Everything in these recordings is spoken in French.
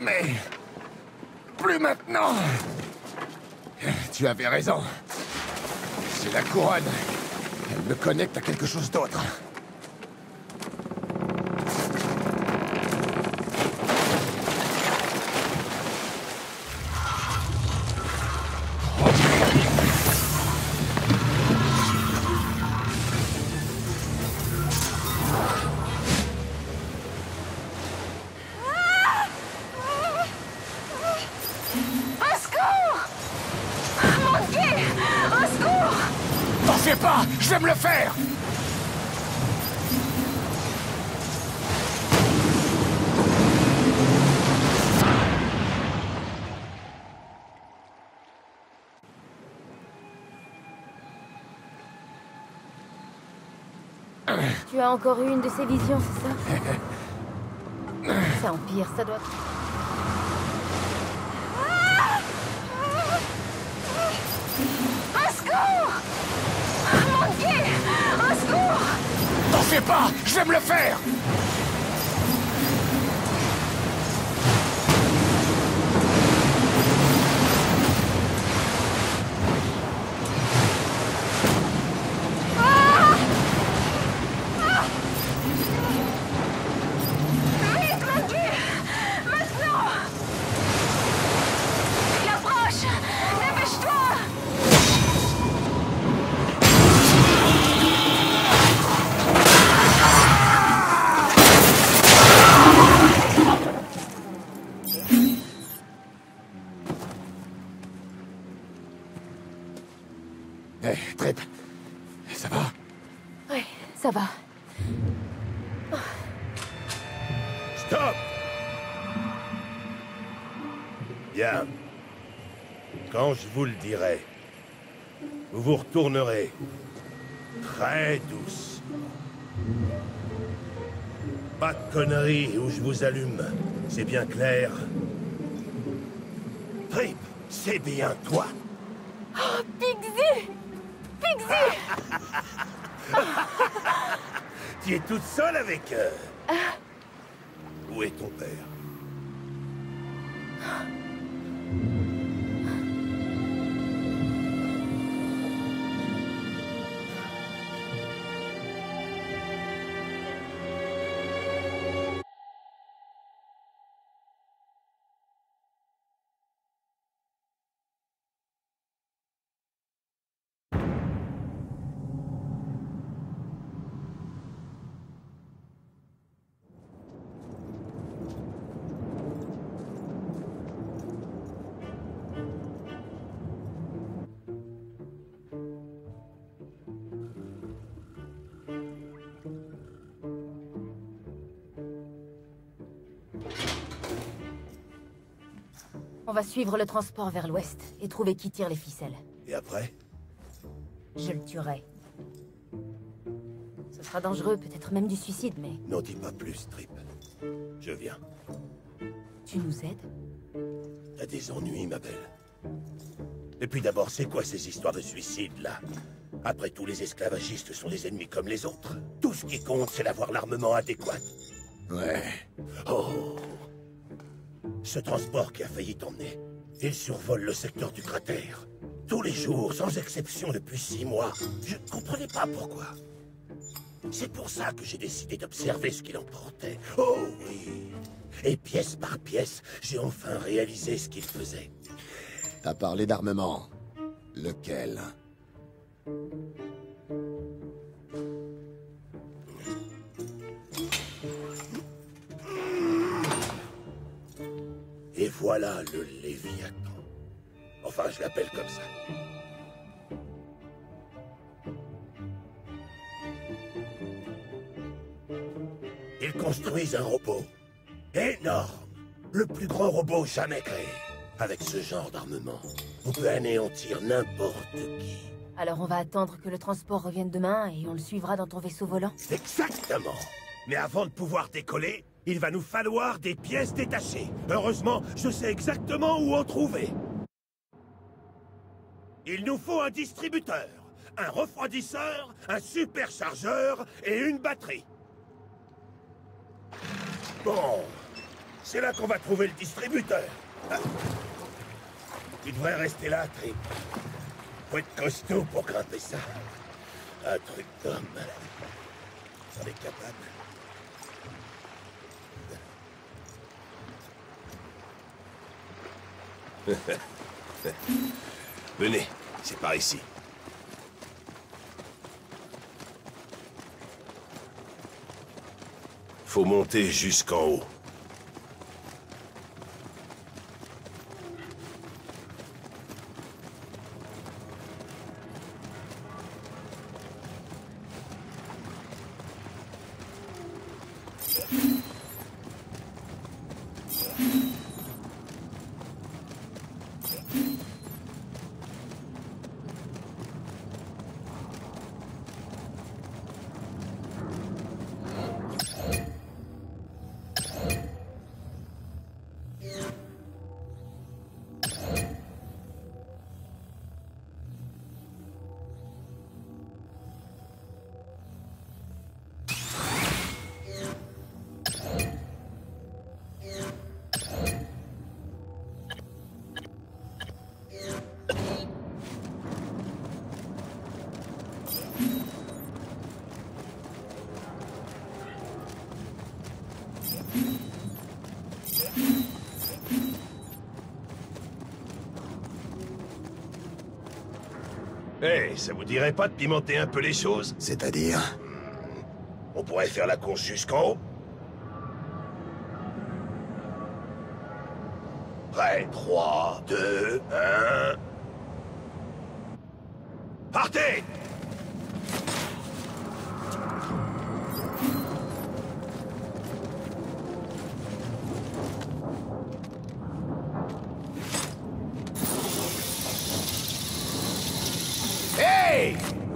Mais... Plus maintenant Tu avais raison. C'est la couronne. Elle me connecte à quelque chose d'autre. Tu as encore eu une de ces visions, c'est ça Ça empire, ça doit... Au secours Mon pied Au secours T'en fais pas Je vais me le faire Quand je vous le dirai, vous vous retournerez très douce. Pas de conneries ou je vous allume. C'est bien clair. Trip, c'est bien toi. Pixie Pixie Tu es toute seule avec eux. Où est ton père? On va suivre le transport vers l'ouest et trouver qui tire les ficelles. Et après? Je le tuerai. Ce sera dangereux, peut-être même du suicide, mais N'en dis pas plus, Trip. Je viens. tu nous aides? T'as des ennuis, ma belle. Et puis d'abord, c'est quoi ces histoires de suicide, là? Après tout, les esclavagistes sont des ennemis comme les autres. Tout ce qui compte, c'est d'avoir l'armement adéquat. Ouais. Oh Ce transport qui a failli t'emmener, il survole le secteur du cratère. Tous les jours, sans exception depuis six mois. Je ne comprenais pas pourquoi. C'est pour ça que j'ai décidé d'observer ce qu'il emportait. Oh oui Et pièce par pièce, j'ai enfin réalisé ce qu'il faisait. T'as parlé d'armement. Lequel? Et voilà le Léviathan. Enfin, je l'appelle comme ça. Ils construisent un robot. Énorme. Le plus grand robot jamais créé. Avec ce genre d'armement, on peut anéantir n'importe qui. Alors on va attendre que le transport revienne demain et on le suivra dans ton vaisseau volant? Exactement. Mais avant de pouvoir décoller, il va nous falloir des pièces détachées. Heureusement, je sais exactement où en trouver. Il nous faut un distributeur, un refroidisseur, un superchargeur et une batterie. Bon, C'est là qu'on va trouver le distributeur. Ah. Tu devrais rester là, Trip. Faut être costaud pour grimper ça. Un truc d'homme. On est capable. Venez, c'est par ici. Faut monter jusqu'en haut. Ça vous dirait pas de pimenter un peu les choses? C'est-à-dire? On pourrait faire la course jusqu'en haut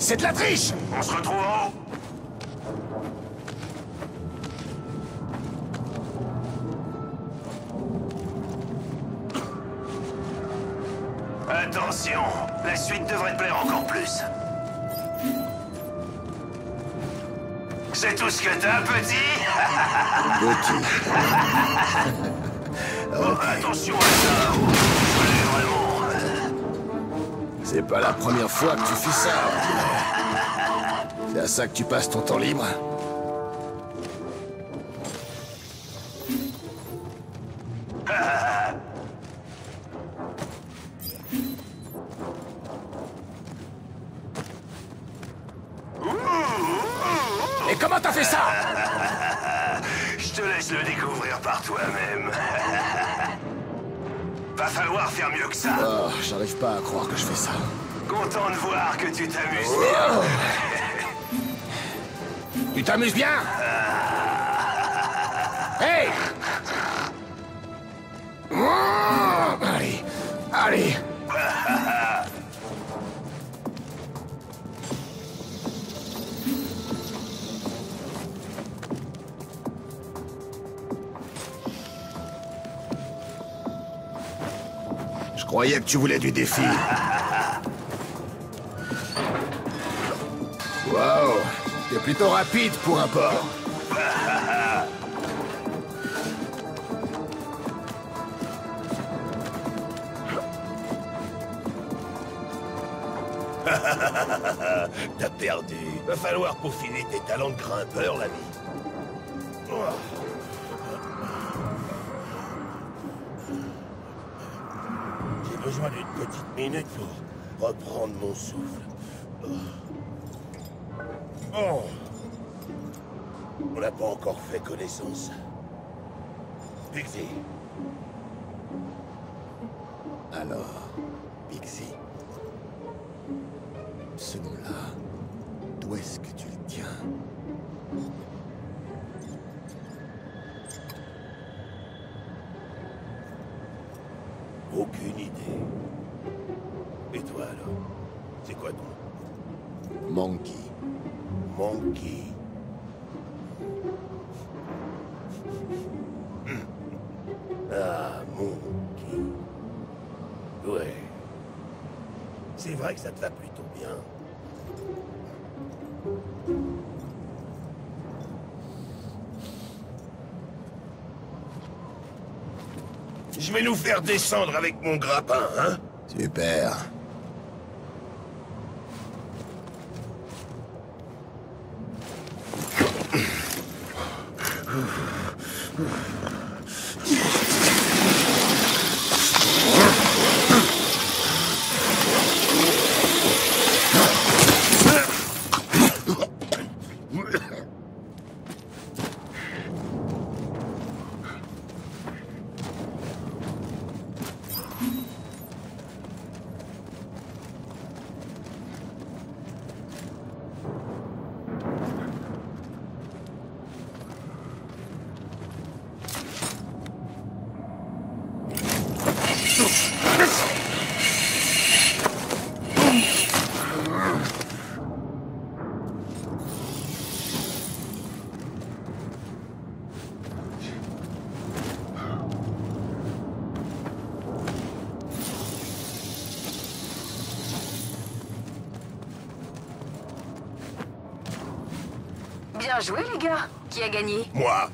C'est de la triche On se retrouve en haut Attention, la suite devrait te plaire encore plus. C'est tout ce que t'as, petit. Oh, Attention à ça oh, C'est pas la première fois que tu fais ça. C'est à ça que tu passes ton temps libre Tu t'amuses bien. Hey. Oh, Allez, allez. Je croyais que tu voulais du défi. Plutôt rapide pour un porc. T'as perdu. Va falloir peaufiner tes talents de grimpeur, l'ami. J'ai besoin d'une petite minute pour reprendre mon souffle. Oh. On n'a pas encore fait connaissance. Pixie, ça te va plutôt bien. Je vais nous faire descendre avec mon grappin, hein? Super. Bien joué, les gars? Qui a gagné? Moi.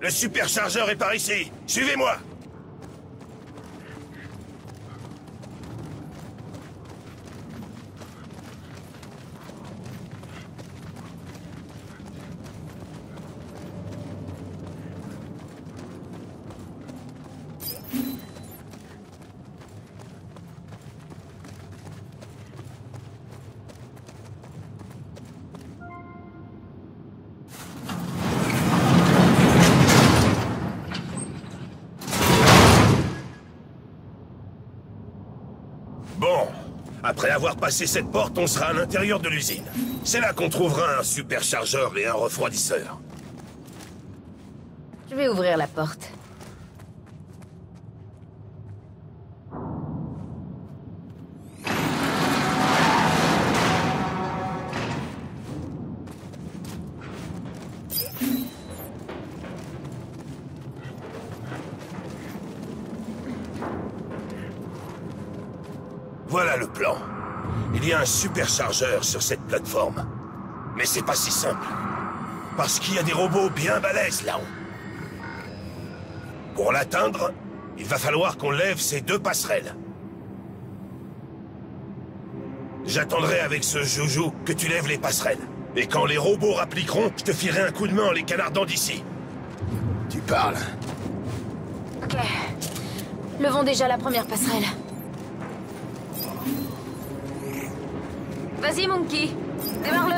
Le superchargeur est par ici. Suivez-moi. Bon. Passé cette porte, on sera à l'intérieur de l'usine. C'est là qu'on trouvera un superchargeur et un refroidisseur. Je vais ouvrir la porte. Voilà le plan. Il y a un superchargeur sur cette plateforme. Mais c'est pas si simple. Parce qu'il y a des robots bien balèzes là-haut. Pour l'atteindre, il va falloir qu'on lève ces deux passerelles. J'attendrai avec ce joujou que tu lèves les passerelles. Et quand les robots rappliqueront, je te filerai un coup de main en les canardant d'ici. Tu parles Ok. Levons déjà la première passerelle. Vas-y, Monkey. Démarre-le.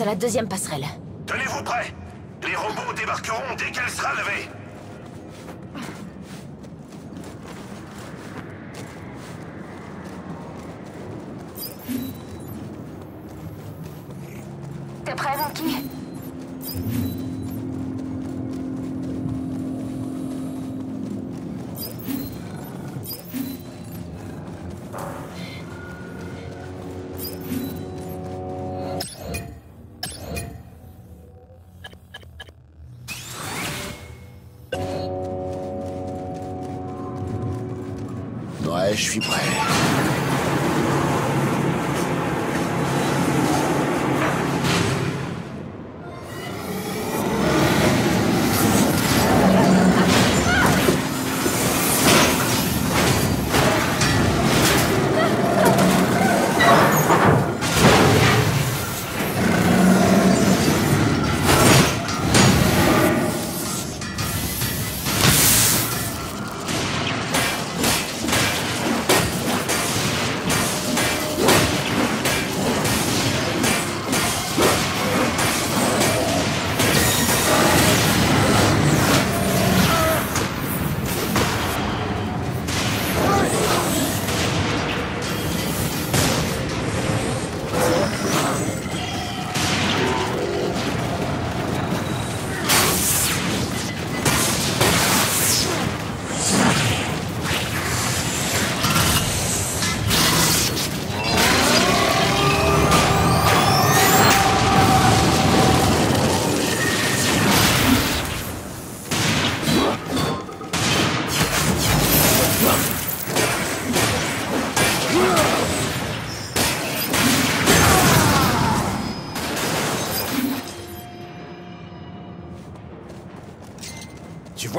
À la deuxième passerelle. Tenez-vous prêts Les robots débarqueront dès qu'elle sera levée. T'es prêt, Monkey? Je suis prêt.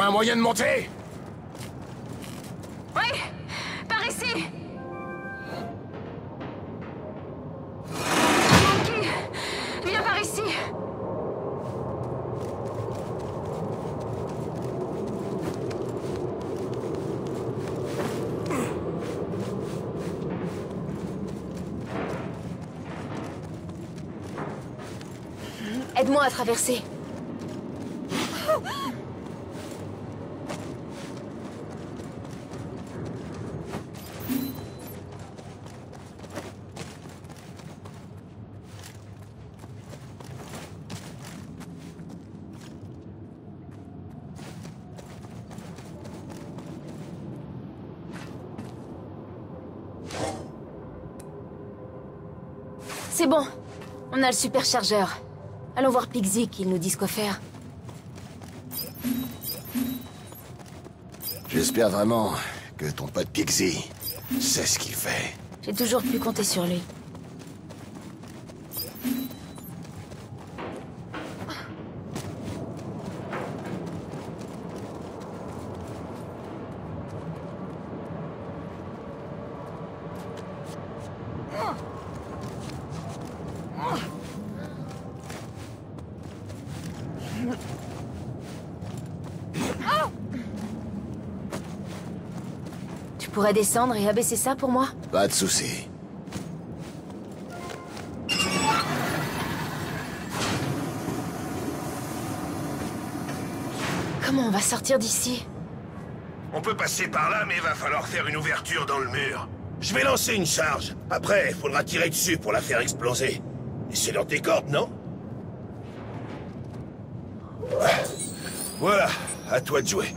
Un moyen de monter. Ouais Par ici. Monkey Viens par ici. Aide-moi à traverser. C'est bon. On a le superchargeur. Allons voir Pixie qu'il nous dise quoi faire. J'espère vraiment que ton pote Pixie sait ce qu'il fait. J'ai toujours pu compter sur lui. Tu pourrais descendre et abaisser ça pour moi? Pas de souci. Comment on va sortir d'ici? On peut passer par là, mais il va falloir faire une ouverture dans le mur. Je vais lancer une charge. Après, il faudra tirer dessus pour la faire exploser. Et c'est dans tes cordes, non? Voilà, à toi de jouer.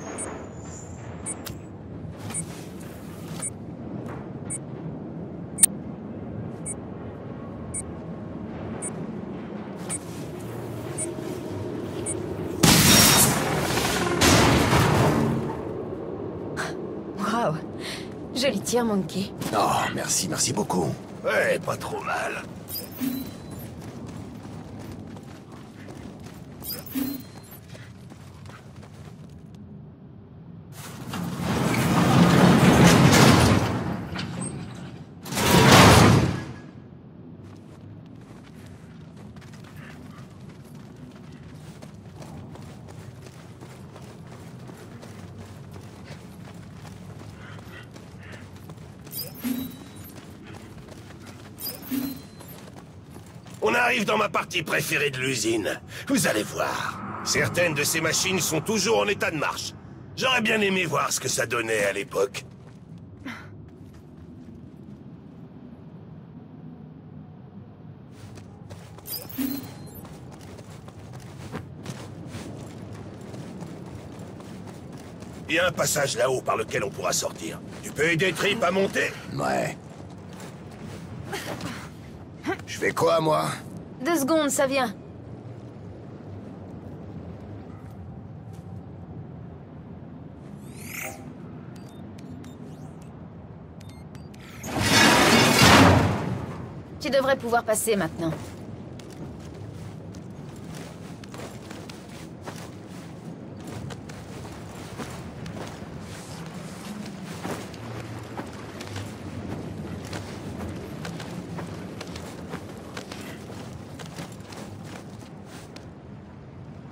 Oh, merci, merci beaucoup. Ouais, pas trop mal. On arrive dans ma partie préférée de l'usine. Vous allez voir. Certaines de ces machines sont toujours en état de marche. J'aurais bien aimé voir ce que ça donnait à l'époque. Il y a un passage là-haut par lequel on pourra sortir. Tu peux aider Trip à monter? Ouais. Je fais quoi, moi? Deux secondes, ça vient. Tu devrais pouvoir passer maintenant.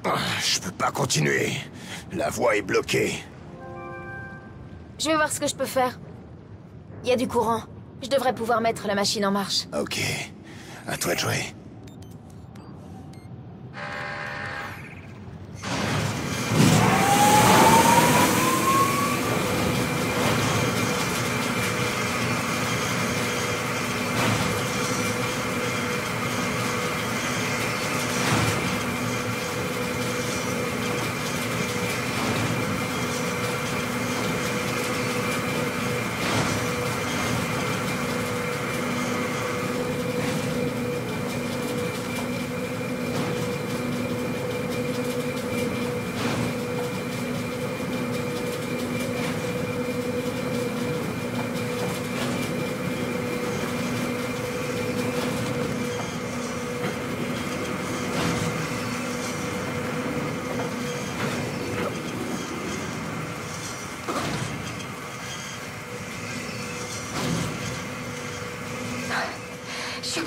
Ah, Je peux pas continuer. La voie est bloquée. Je vais voir ce que je peux faire. Il y a du courant. Je devrais pouvoir mettre la machine en marche. Ok. À toi de jouer.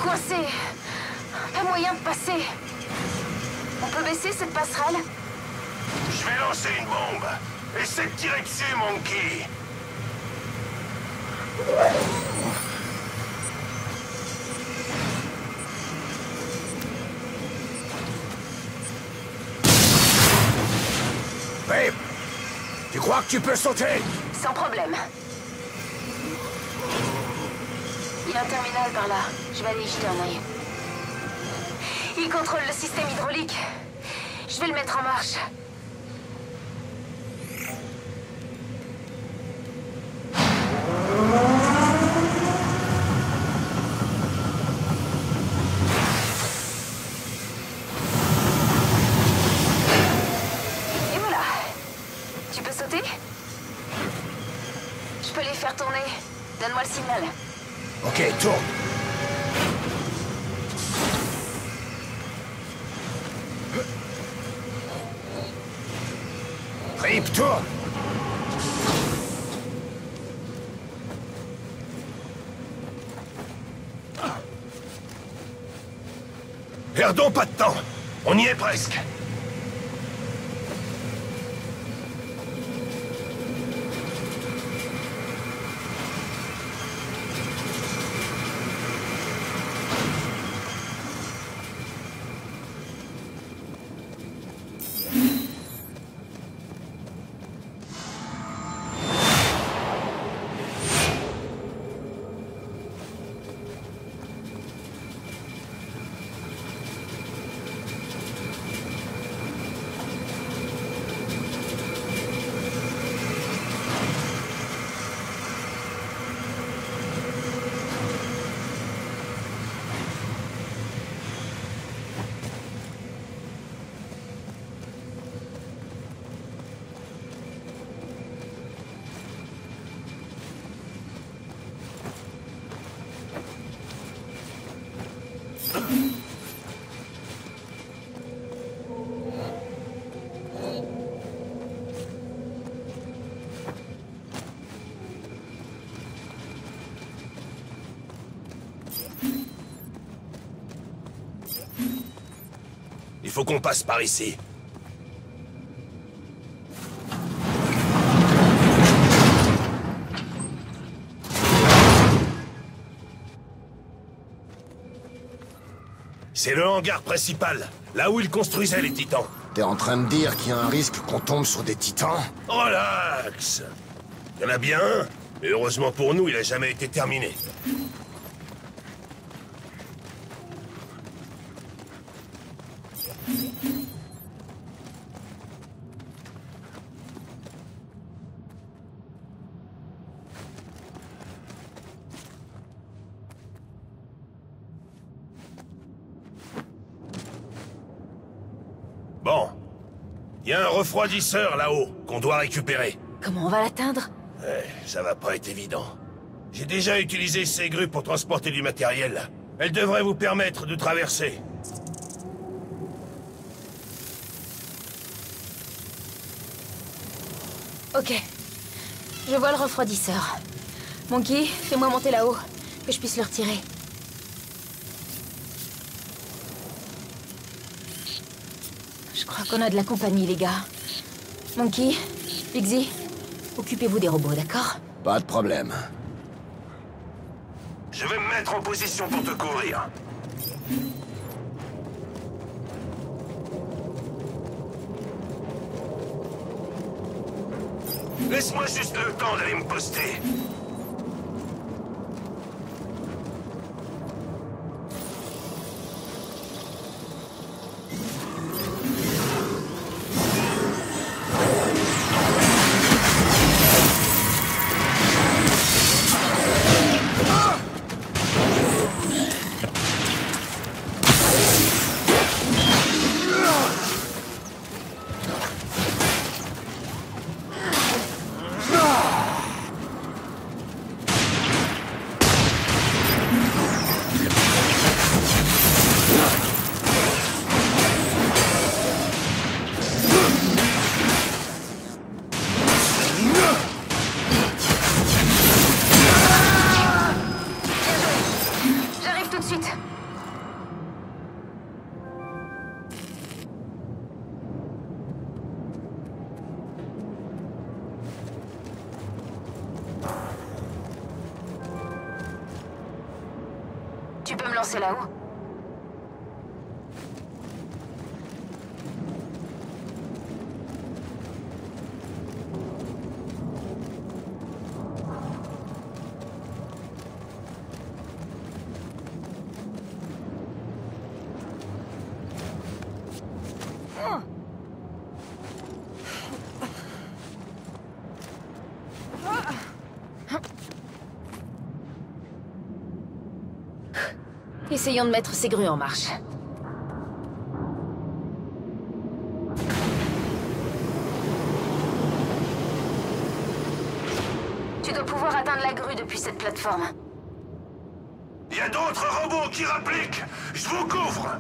Coincé. Pas moyen de passer. On peut baisser cette passerelle? Je vais lancer une bombe. Essaie de tirer dessus, Monkey. Babe Tu crois que tu peux sauter? Sans problème. A un terminal par là. Je vais aller y jeter un œil. Il contrôle le système hydraulique. Je vais le mettre en marche. Et voilà. Tu peux sauter Je peux les faire tourner. Donne-moi le signal. Ok, tourne. Rip, tourne Perdons pas de temps. On y est presque. Il faut qu'on passe par ici. C'est le hangar principal, là où ils construisaient les titans. T'es en train de dire qu'il y a un risque qu'on tombe sur des titans? Relax Il y en a bien un, mais heureusement pour nous, il a jamais été terminé. Bon. Il y a un refroidisseur là-haut qu'on doit récupérer. Comment on va l'atteindre? Ça va pas être évident. J'ai déjà utilisé ces grues pour transporter du matériel. Elles devraient vous permettre de traverser. Ok. Je vois le refroidisseur. Monkey, fais-moi monter là-haut, que je puisse le retirer. Je crois qu'on a de la compagnie, les gars. Monkey, Pixie, occupez-vous des robots, d'accord Pas de problème. Je vais me mettre en position pour te couvrir. Laisse-moi juste le temps d'aller me poster. Tu peux me lancer là-haut Essayons de mettre ces grues en marche. Tu dois pouvoir atteindre la grue depuis cette plateforme. Il y a d'autres robots qui rappliquent Je vous couvre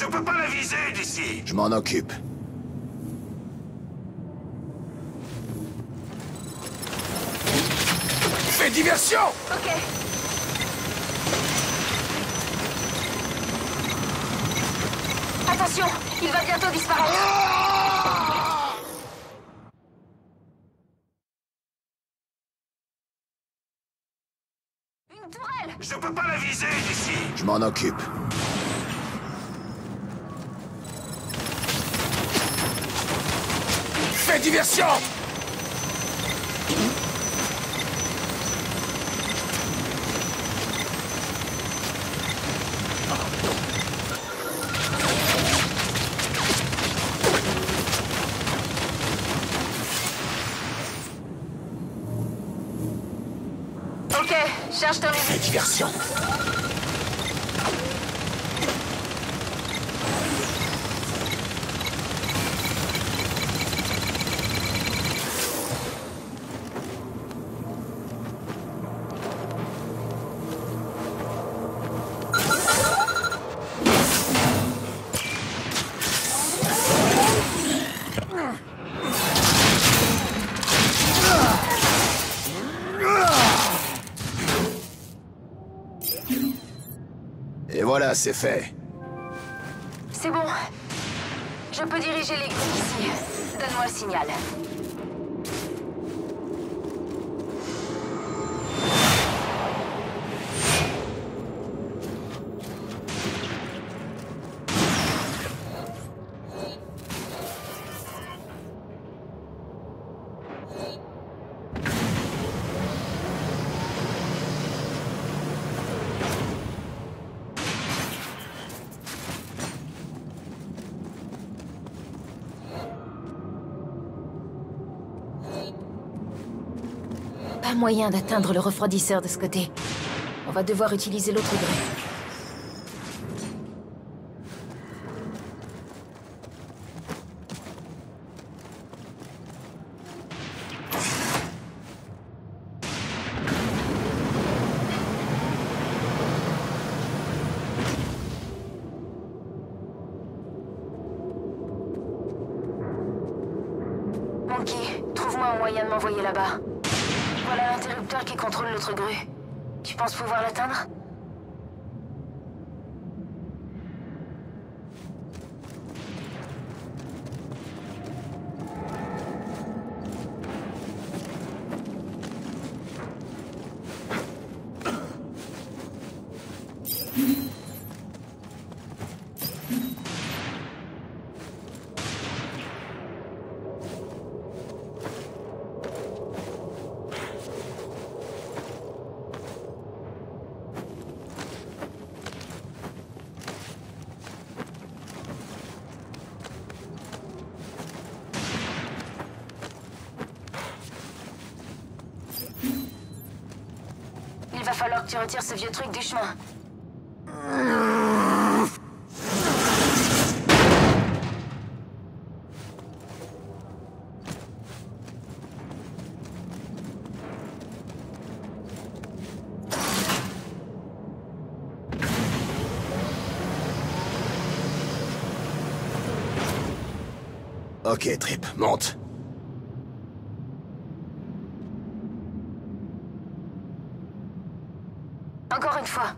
Je peux pas la viser d'ici Je m'en occupe. Fais diversion Ok. Attention, il va bientôt disparaître. Une tourelle Je peux pas la viser d'ici Je m'en occupe. Diversion Ok, charge ton lumière. diversion c'est fait. C'est bon. Je peux diriger les grues ici. Donne-moi le signal. Moyen d'atteindre le refroidisseur de ce côté. On va devoir utiliser l'autre grue. Falloir que tu retires ce vieux truc du chemin. Ok, Trip, monte. Encore une fois.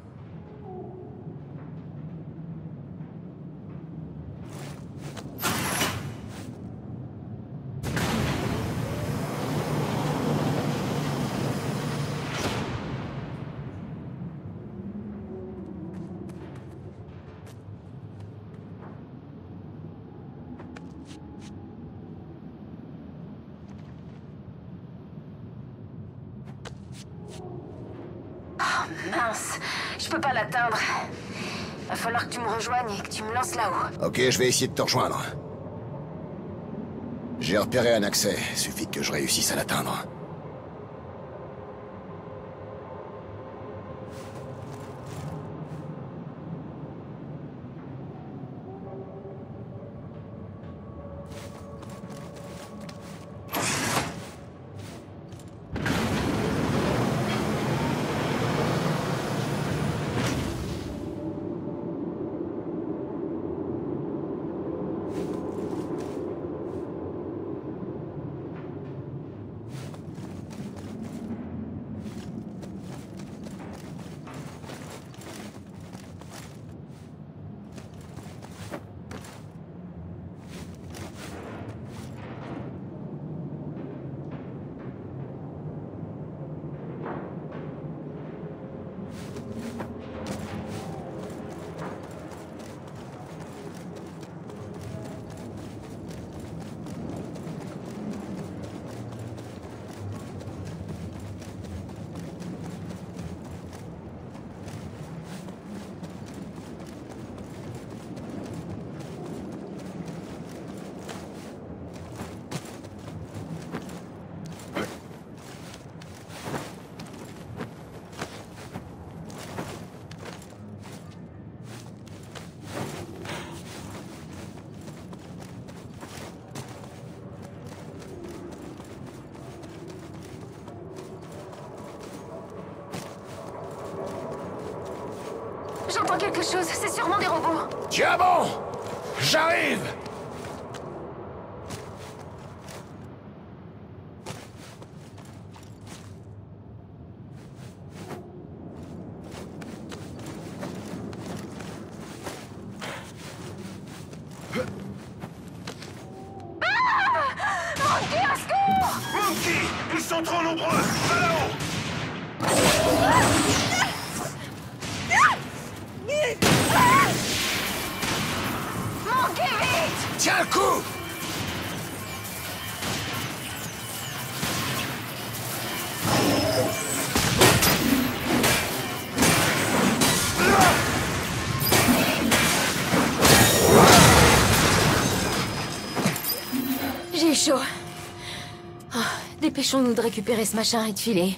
Oh, mince, je peux pas l'atteindre. Va falloir que tu me rejoignes là-haut. Ok, je vais essayer de te rejoindre. J'ai repéré un accès, suffit que je réussisse à l'atteindre. Quelque chose, c'est sûrement des robots. Tiens bon J'arrive J'ai chaud. Ah, Dépêchons-nous de récupérer ce machin et de filer.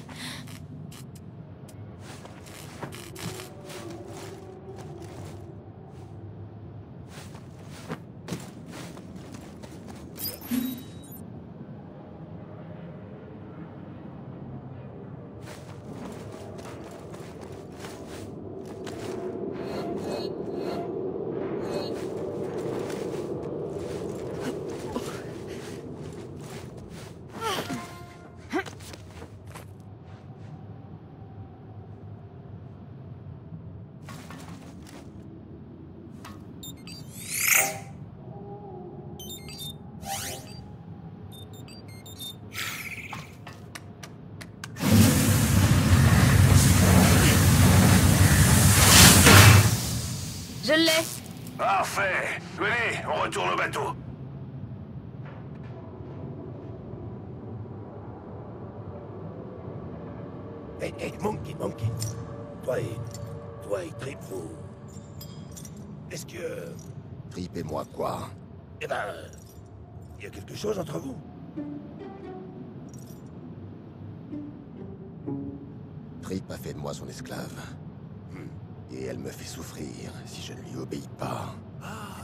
Et elle me fait souffrir si je ne lui obéis pas.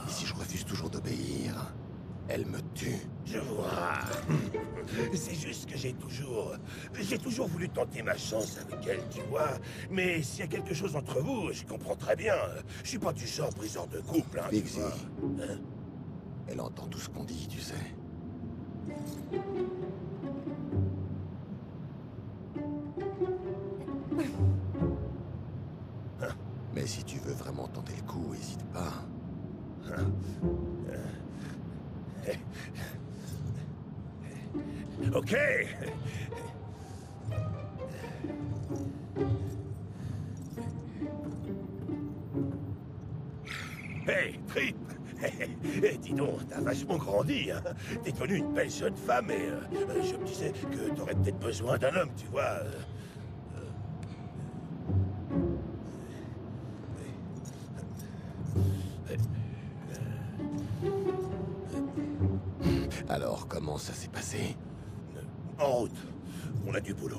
Et si je refuse toujours d'obéir, elle me tue. Je vois. C'est juste que j'ai toujours... J'ai toujours voulu tenter ma chance avec elle, tu vois. Mais s'il y a quelque chose entre vous, je comprends très bien. Je suis pas du genre briseur de couple, hein, tu vois. Hein Elle entend tout ce qu'on dit, tu sais. Mais si tu veux vraiment tenter le coup, hésite pas. Ok. Hey, Trip Eh, Dis donc, t'as vachement grandi, hein T'es devenue une belle jeune femme et euh, euh, je me disais que t'aurais peut-être besoin d'un homme, tu vois. euh. Ça s'est passé? En route. On a du boulot.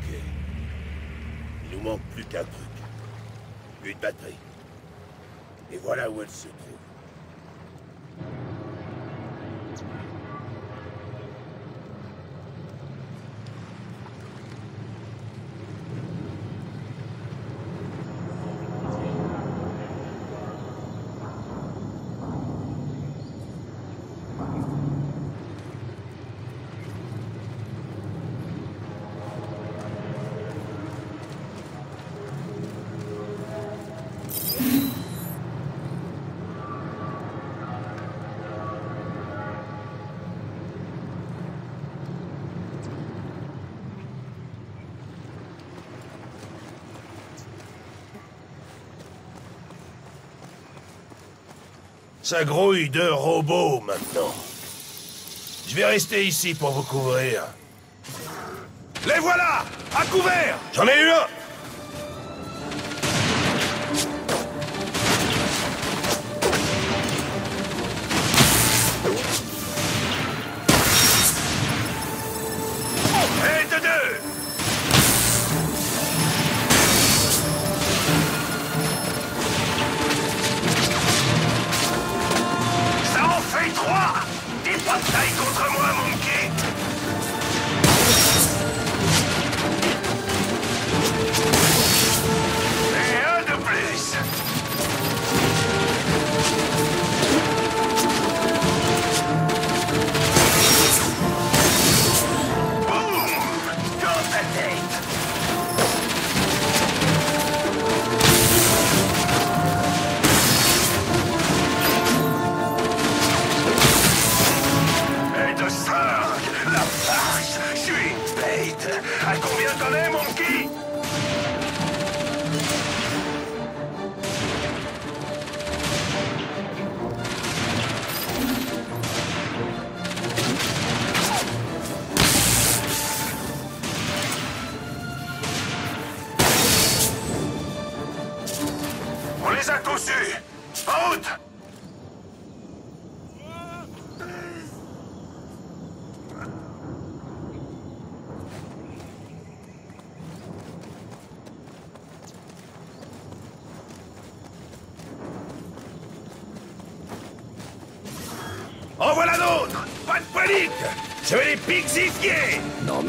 Ok. Il nous manque plus qu'un truc. Une batterie. Et voilà où elle se trouve. Ça grouille de robots maintenant. Je vais rester ici pour vous couvrir. Les voilà À couvert J'en ai eu un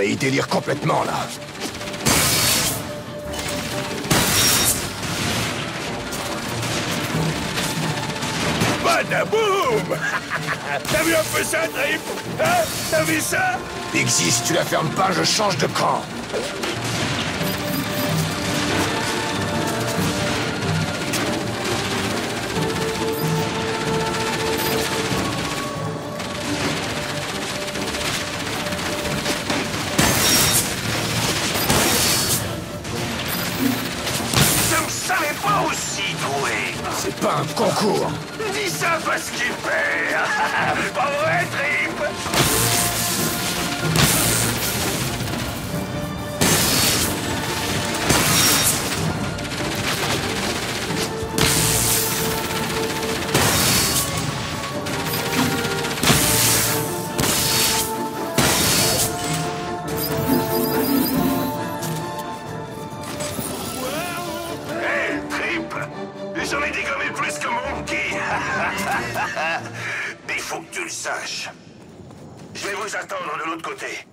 mais il délire complètement, là. Boum Badaboum T'as vu un peu ça, Trip Hein? T'as vu ça? Si tu la fermes pas, je change de camp. Pas un concours. Dis ça parce qu'il fait Pas vrai, faut que tu le saches. Je vais vous attendre de l'autre côté.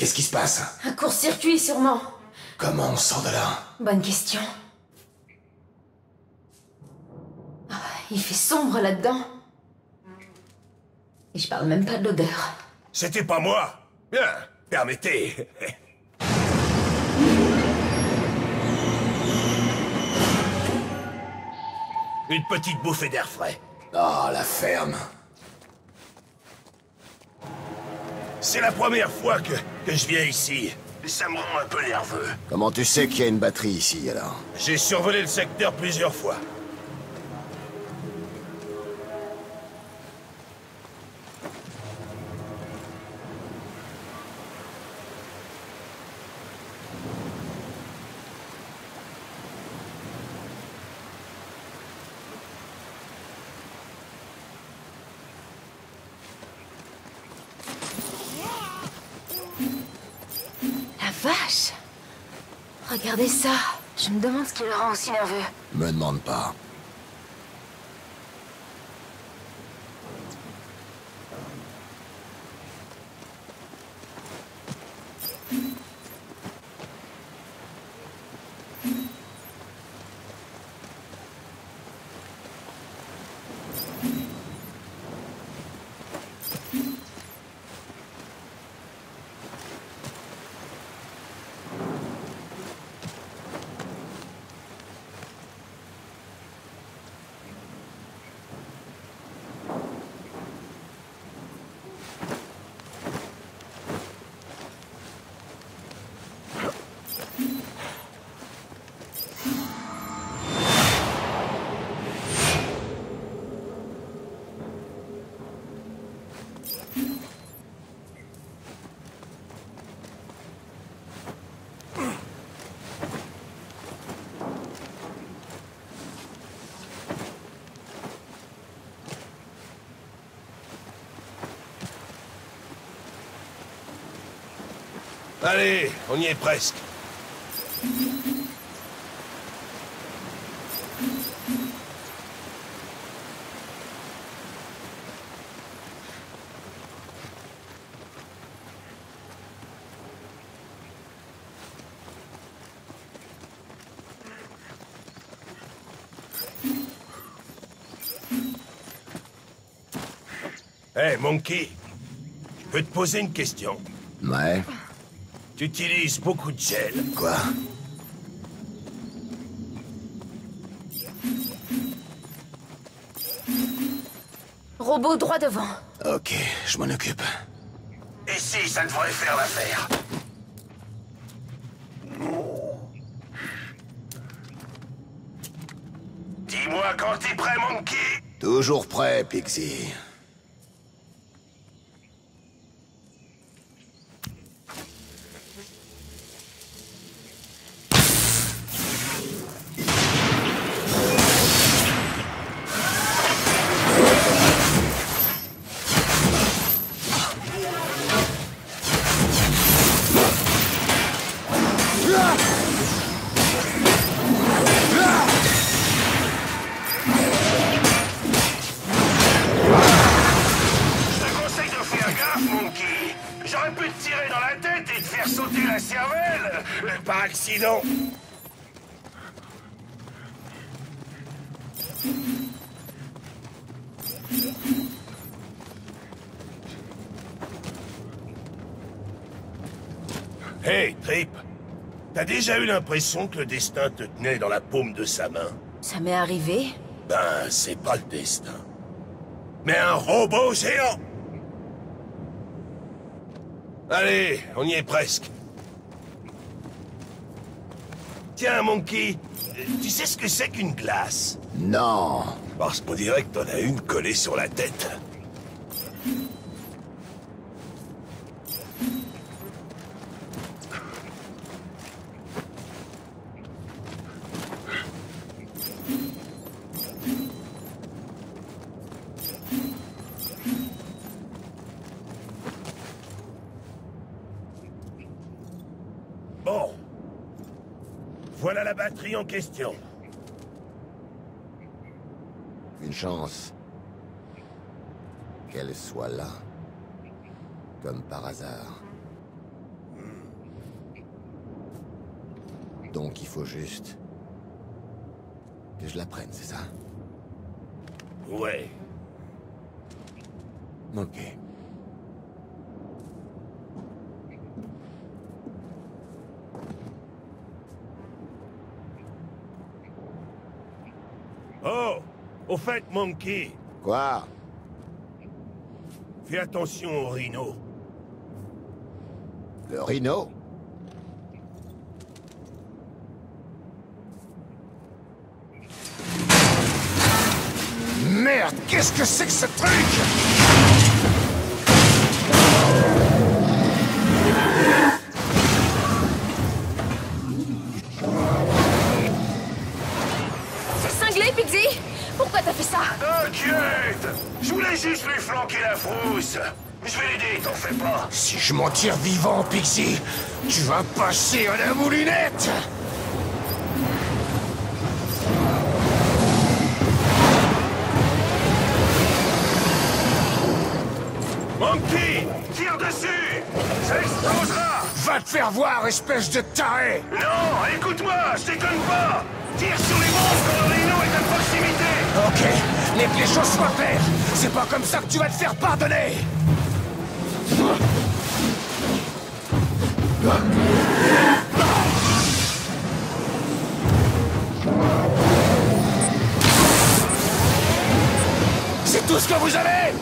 Qu'est-ce qui se passe? Un court-circuit, sûrement. Comment on sort de là? Bonne question. Ah, il fait sombre là-dedans. Et je parle même pas de l'odeur. C'était pas moi. Bien, permettez. Une petite bouffée d'air frais. Oh, la ferme. C'est la première fois que, que je viens ici. Ça me rend un peu nerveux. Comment tu sais qu'il y a une batterie ici, alors? J'ai survolé le secteur plusieurs fois. La vache Regardez ça? Je me demande ce qui le rend aussi nerveux. Me demande pas. Allez, on y est presque. Hé, Monkey, je peux te poser une question. Ouais. Tu utilises beaucoup de gel. Quoi robot droit devant. Ok, je m'en occupe. Ici, ça devrait faire l'affaire. Dis-moi quand t'es prêt, Monkey Toujours prêt, Pixie. T'as déjà eu l'impression que le destin te tenait dans la paume de sa main? Ça m'est arrivé. Ben, c'est pas le destin. Mais un robot géant Allez, on y est presque. Tiens, Monkey, tu sais ce que c'est qu'une glace? Non. Parce qu'on dirait que t'en as une collée sur la tête. Bon. Voilà la batterie en question. Une chance. Qu'elle soit là. Comme par hasard. Donc il faut juste... que je la prenne, c'est ça? Ouais. Ok. Oh Au fait, Monkey, Quoi? Fais attention au rhino. Le rhino? Merde, qu'est-ce que c'est que ce truc? Je m'en tire vivant, Pixie, tu vas passer à la moulinette. Monkey Tire dessus. Ça explosera Va te faire voir, espèce de taré. Non, écoute-moi, je déconne pas. Tire sur les monstres quand le rhino est à proximité. Ok, mais que les choses soient claires C'est pas comme ça que tu vas te faire pardonner C'est tout ce que vous avez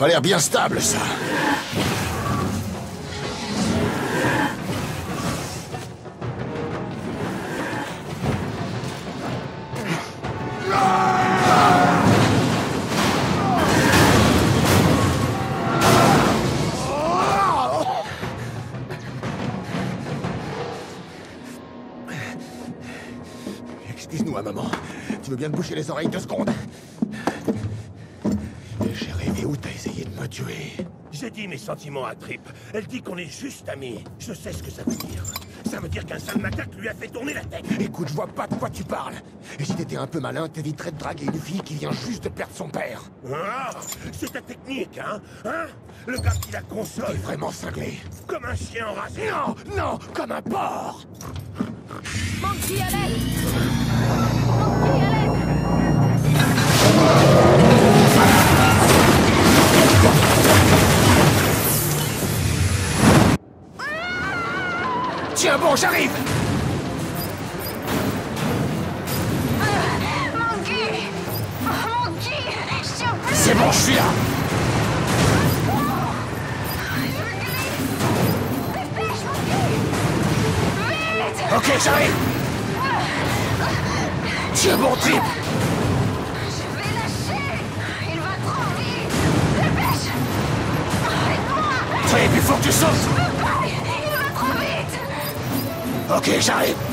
pas l'air bien stable, ça. Excuse-moi, maman. Tu veux bien te boucher les oreilles deux secondes J'ai rêvé où t'as J'ai dit mes sentiments à Trip. Elle dit qu'on est juste amis. Je sais ce que ça veut dire. Ça veut dire qu'un salmatac lui a fait tourner la tête. Écoute, je vois pas de quoi tu parles. Et si t'étais un peu malin, t'éviterais de draguer une fille qui vient juste de perdre son père. Ah, c'est ta technique, hein Hein? Le gars qui la T'es console, vraiment cinglé. comme un chien enragé. Non, non, comme un porc Monkey à l'aide? Monkey à l'aide? Tiens bon, j'arrive. Monkey Monkey Je tiens plus C'est bon, je suis là. Ok, j'arrive. Tiens bon, type Je vais lâcher. Il va trop vite. Dépêche. Arrête-moi. Trip, il faut que tu sautes Je peux